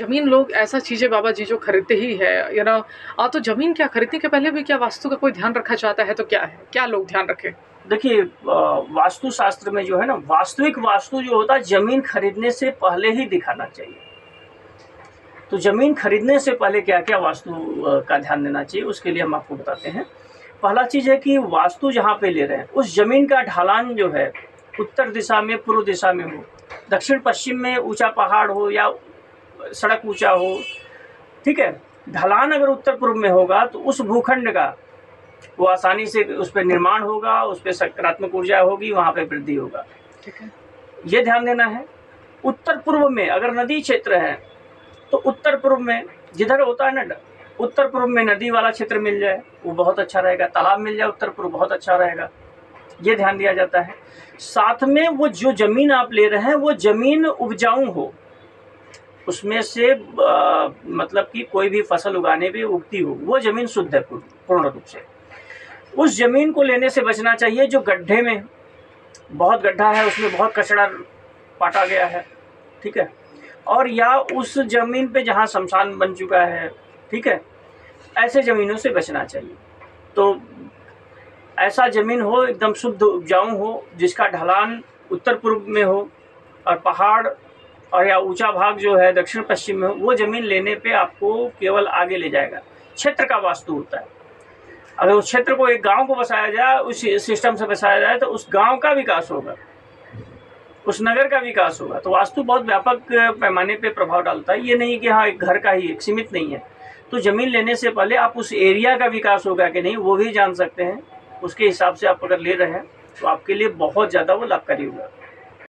ज़मीन लोग ऐसा चीज़ें बाबा जी जो खरीदते ही है यू नो आ तो ज़मीन क्या खरीदने के पहले भी क्या वास्तु का कोई ध्यान रखा जाता है तो क्या है? क्या लोग ध्यान रखें? देखिए वास्तु शास्त्र में जो है ना, वास्तविक वास्तु जो होता है, ज़मीन खरीदने से पहले ही दिखाना चाहिए। तो ज़मीन खरीदने से पहले क्या क्या वास्तु का ध्यान देना चाहिए, उसके लिए हम आपको बताते हैं। पहला चीज़ है कि वास्तु जहाँ पे ले रहे हैं, उस ज़मीन का ढालान जो है, उत्तर दिशा में, पूर्व दिशा में हो दक्षिण पश्चिम में ऊँचा पहाड़ हो या सड़क ऊँचा हो ठीक है? ढलान अगर उत्तर पूर्व में होगा तो उस भूखंड का वो आसानी से उस पर निर्माण होगा उस पर सकारात्मक ऊर्जा होगी वहाँ पे वृद्धि होगा। ठीक है। ये ध्यान देना है। उत्तर पूर्व में अगर नदी क्षेत्र है तो उत्तर पूर्व में जिधर होता है ना उत्तर पूर्व में नदी वाला क्षेत्र मिल जाए वो बहुत अच्छा रहेगा। तालाब मिल जाए उत्तर पूर्व बहुत अच्छा रहेगा। ये ध्यान दिया जाता है। साथ में वो जो ज़मीन आप ले रहे हैं वो ज़मीन उपजाऊ हो। उसमें से आ, मतलब कि कोई भी फ़सल उगाने पे उगती हो वो ज़मीन शुद्ध है पूर्ण रूप से। उस ज़मीन को लेने से बचना चाहिए जो गड्ढे में बहुत गड्ढा है उसमें बहुत कचड़ा पाटा गया है ठीक है? और या उस ज़मीन पे जहाँ शमशान बन चुका है ठीक है? ऐसे ज़मीनों से बचना चाहिए। तो ऐसा ज़मीन हो एकदम शुद्ध उपजाऊ हो जिसका ढलान उत्तर पूर्व में हो और पहाड़ और या ऊँचा भाग जो है दक्षिण पश्चिम में, वो ज़मीन लेने पे आपको केवल आगे ले जाएगा। क्षेत्र का वास्तु होता है। अगर उस क्षेत्र को एक गाँव को बसाया जाए, उस सिस्टम से बसाया जाए तो उस गाँव का विकास होगा। उस नगर का विकास होगा। तो वास्तु बहुत व्यापक पैमाने पे प्रभाव डालता है। ये नहीं कि हाँ एक घर का ही, एक सीमित नहीं है। तो ज़मीन लेने से पहले आप उस एरिया का विकास होगा कि नहीं, वो भी जान सकते हैं। उसके हिसाब से आप अगर ले रहे हैं तो आपके लिए बहुत ज़्यादा वो लाभकारी होगा।